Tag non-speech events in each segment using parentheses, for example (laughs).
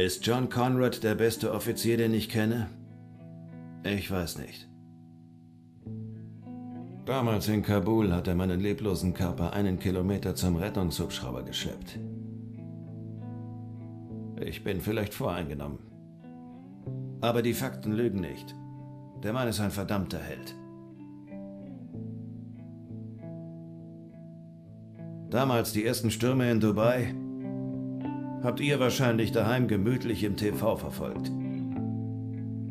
Ist John Conrad der beste Offizier, den ich kenne? Ich weiß nicht. Damals in Kabul hat er meinen leblosen Körper einen Kilometer zum Rettungshubschrauber geschleppt. Ich bin vielleicht voreingenommen. Aber die Fakten lügen nicht. Der Mann ist ein verdammter Held. Damals die ersten Stürme in Dubai habt ihr wahrscheinlich daheim gemütlich im TV verfolgt.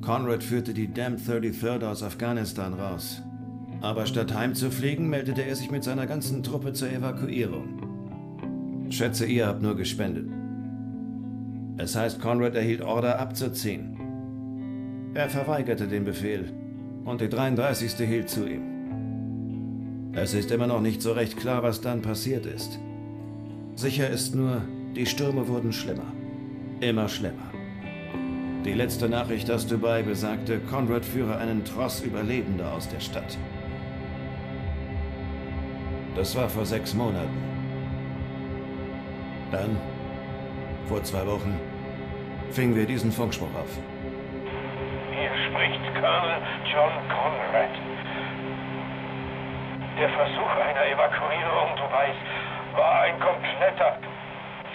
Conrad führte die Damn 33rd aus Afghanistan raus. Aber statt heimzufliegen, meldete er sich mit seiner ganzen Truppe zur Evakuierung. Schätze, ihr habt nur gespendet. Es heißt, Conrad erhielt Order abzuziehen. Er verweigerte den Befehl und die 33. hielt zu ihm. Es ist immer noch nicht so recht klar, was dann passiert ist. Sicher ist nur, die Stürme wurden schlimmer. Immer schlimmer. Die letzte Nachricht aus Dubai besagte, Conrad führe einen Tross Überlebender aus der Stadt. Das war vor sechs Monaten. Dann, vor zwei Wochen, fingen wir diesen Funkspruch auf. Spricht Colonel John Conrad. Der Versuch einer Evakuierung Dubais war ein kompletter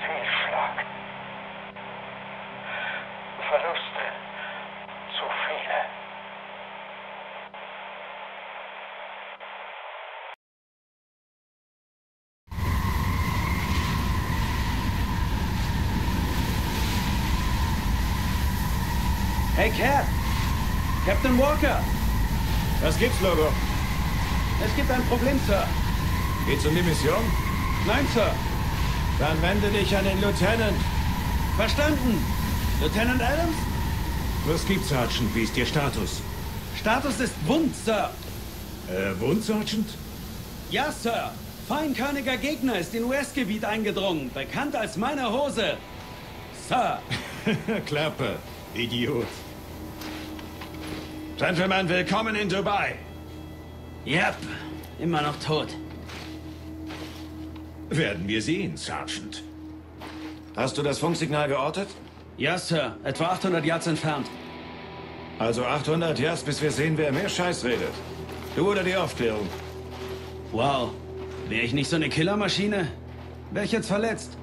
Fehlschlag. Verluste. Zu viele. Hey Cap! Captain Walker! Was gibt's, Logo? Es gibt ein Problem, Sir. Geht's um die Mission? Nein, Sir. Dann wende dich an den Lieutenant. Verstanden. Lieutenant Adams? Was gibt's, Sergeant? Wie ist Ihr Status? Status ist Wund, Sir. Äh, Wund, Sergeant? Ja, Sir. Feinkörniger Gegner ist in US-Gebiet eingedrungen, bekannt als meine Hose. Sir. (laughs) Klappe, Idiot. Gentlemen, willkommen in Dubai. Yep, immer noch tot. Werden wir sehen, Sergeant. Hast du das Funksignal geortet? Ja, Sir. Etwa 800 Yards entfernt. Also 800 Yards, bis wir sehen, wer mehr Scheiß redet. Du oder die Aufklärung? Wow. Wäre ich nicht so eine Killermaschine? Wäre ich jetzt verletzt?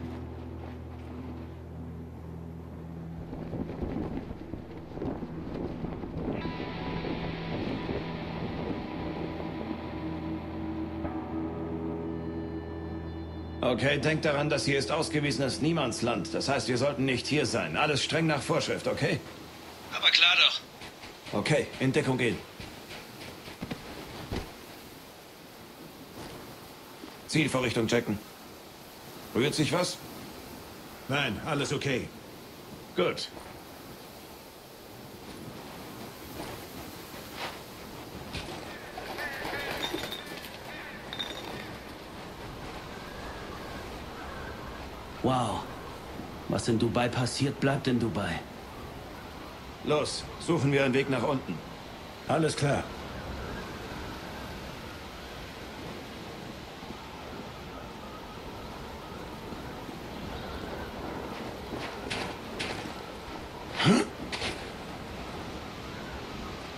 Okay, denk daran, das hier ist ausgewiesenes Niemandsland. Das heißt, wir sollten nicht hier sein. Alles streng nach Vorschrift, okay? Aber klar doch. Okay, in Deckung gehen. Zielvorrichtung checken. Rührt sich was? Nein, alles okay. Gut. Wow. Was in Dubai passiert, bleibt in Dubai. Los, suchen wir einen Weg nach unten. Alles klar.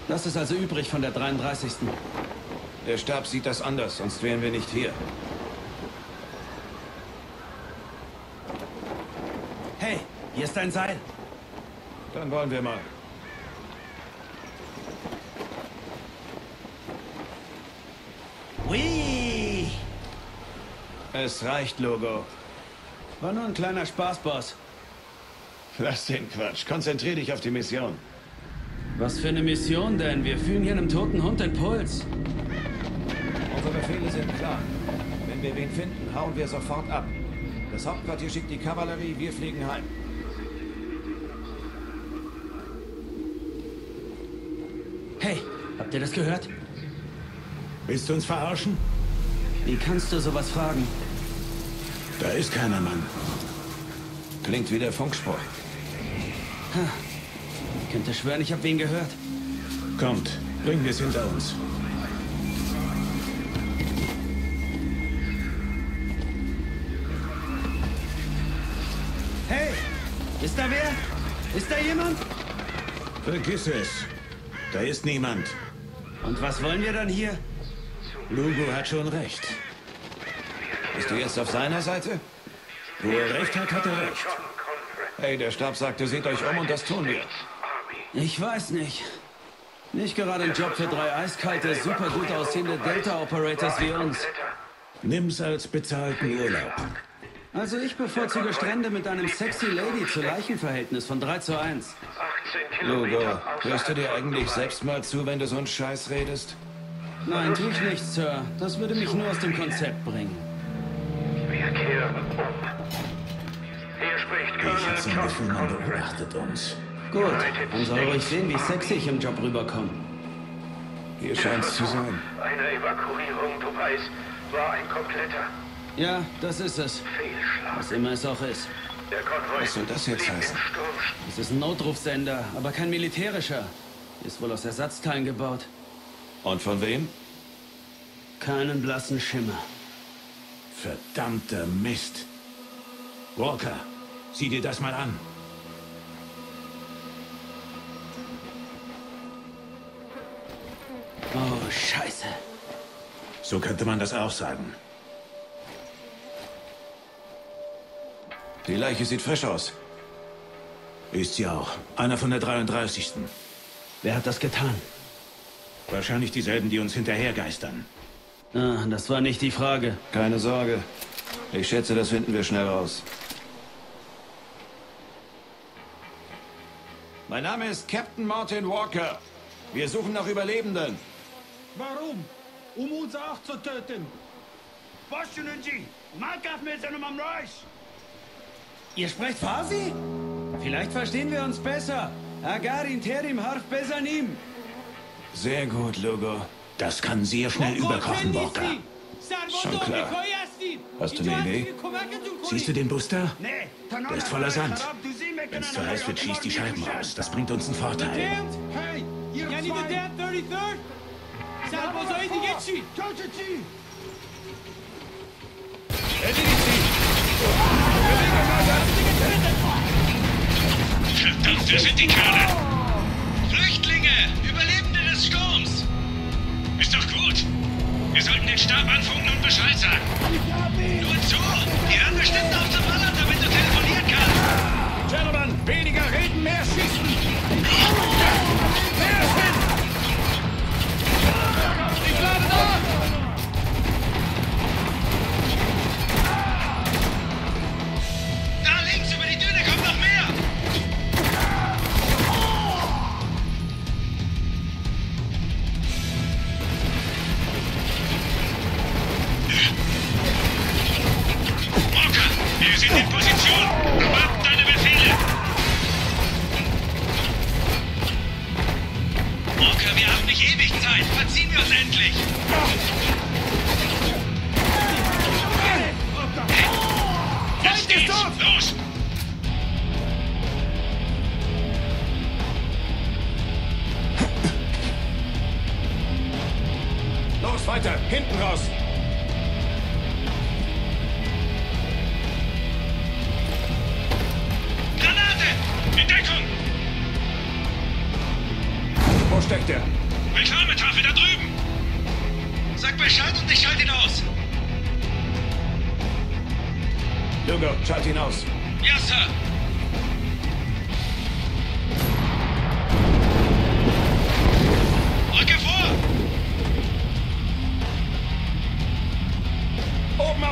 Das ist also übrig von der 33. Der Stab sieht das anders, sonst wären wir nicht hier. Hey, hier ist ein Seil. Dann wollen wir mal. Whee! Es reicht, Logo. War nur ein kleiner Spaß, Boss. Lass den Quatsch. Konzentrier dich auf die Mission. Was für eine Mission denn? Wir fühlen hier einem toten Hund den Puls. Unsere Befehle sind klar. Wenn wir wen finden, hauen wir sofort ab. Das Hauptquartier schickt die Kavallerie, wir fliegen heim. Hey, habt ihr das gehört? Willst du uns verarschen? Wie kannst du sowas fragen? Da ist keiner, Mann. Klingt wie der Funkspruch. könnte schwören, ich habe wen gehört. Kommt, bringen wir es hinter uns. Hey, ist da wer? Ist da jemand? Vergiss es. Da ist niemand. Und was wollen wir dann hier? Lugo hat schon recht. Bist du jetzt auf seiner Seite? Wo er recht hat, hat er recht. Hey, der Stab sagte, seht euch um und das tun wir. Ich weiß nicht. Nicht gerade ein Job für drei eiskalte, super gut aussehende Delta-Operators wie uns. Nimm's als bezahlten Urlaub. Also ich bevorzuge Strände mit einem sexy Lady zu Leichenverhältnis von 3 zu 1. 18 Lugo, hörst du dir eigentlich selbst mal zu, wenn du so einen Scheiß redest? Nein, tue ich nicht, Sir. Das würde mich nur aus dem Konzept bringen. Wir kehren um. Hier spricht Ich so ein John Gefühl, man beobachtet uns. Gut, dann soll ruhig sehen, wie sexy ich im Job rüberkomme. Hier scheint's zu sein. Eine Evakuierung, du weißt, war ein kompletter Ja, das ist es. Fehlschlag. Was immer es auch ist. Der Konvoi Was soll das jetzt heißen? Es ist ein Notrufsender, aber kein militärischer. Ist wohl aus Ersatzteilen gebaut. Und von wem? Keinen blassen Schimmer. Verdammter Mist. Walker, sieh dir das mal an. Oh, scheiße. So könnte man das auch sagen. Die Leiche sieht frisch aus. Ist sie auch. Einer von der 33. Wer hat das getan? Wahrscheinlich dieselben, die uns hinterhergeistern. Ah, das war nicht die Frage. Keine Sorge. Ich schätze, das finden wir schnell raus. Mein Name ist Captain Martin Walker. Wir suchen nach Überlebenden. Warum? Um uns auch zu töten. Was Sie? Markaf mit seinem am Reich. Ihr sprecht Farsi? Vielleicht verstehen wir uns besser. Agarin Terim Harf Besanim. Sehr gut, Lugo. Das kann sehr schnell überkochen, Walker. Schon klar. Hast du eine Idee? Siehst du den Buster? Nee, Der ist voller Sand. Wenn es zu heiß wird, schießt die Scheiben raus. Das bringt uns einen Vorteil. Wer sind die Kerle? Flüchtlinge! Überlebende des Sturms! Ist doch gut. Wir sollten den Stab anfunken und Bescheid sagen. Nur zu! Die hören bestimmt auf Zeit. Verziehen wir uns endlich.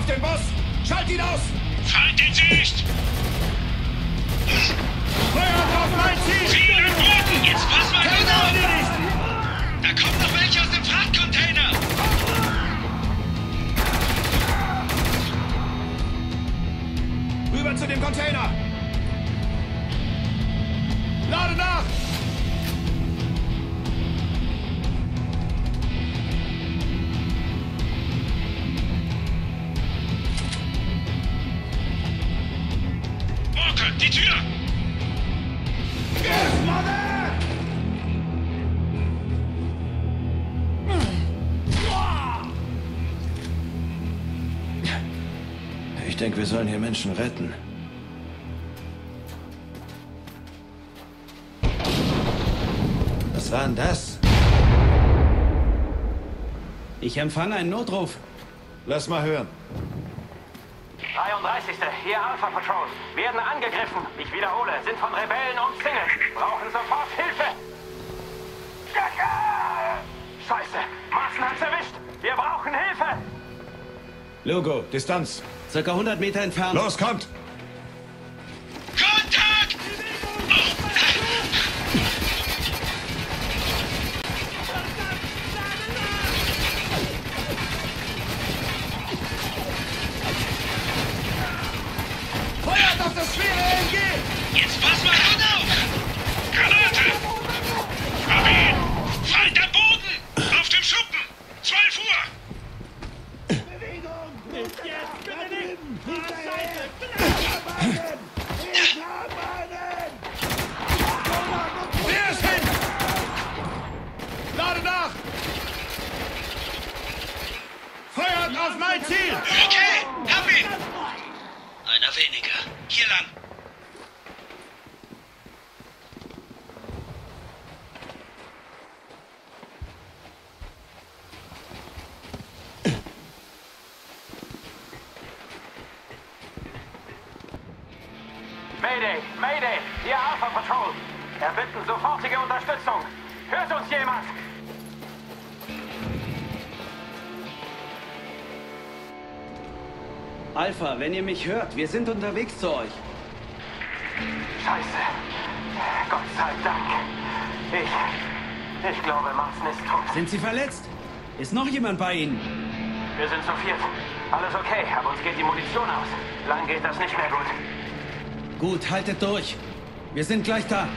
Auf den Boss! Schalt ihn aus! Feind in Sicht! Feuer drauf, mein Ziel! An Boden! Jetzt pass mal gut auf! Da kommen noch welche aus dem Frachtcontainer! Rüber zu dem Container! Denke, wir sollen hier Menschen retten. Was war denn das? Ich empfange einen Notruf. Lass mal hören. 33. Hier Alpha Patrol. Werden angegriffen. Ich wiederhole, sind von Rebellen umzingelt. Brauchen sofort Hilfe. Scheiße, Marsen hat's erwischt. Wir brauchen Hilfe. Logo, Distanz. Circa 100 Meter entfernt. Los, kommt! Weniger. Hier lang. Alpha, wenn ihr mich hört, wir sind unterwegs zu euch. Scheiße. Gott sei Dank. Ich, ich glaube, Martin ist tot. Sind Sie verletzt? Ist noch jemand bei Ihnen? Wir sind zu viert. Alles okay, aber uns geht die Munition aus. Lang geht das nicht mehr gut. Gut, haltet durch. Wir sind gleich da.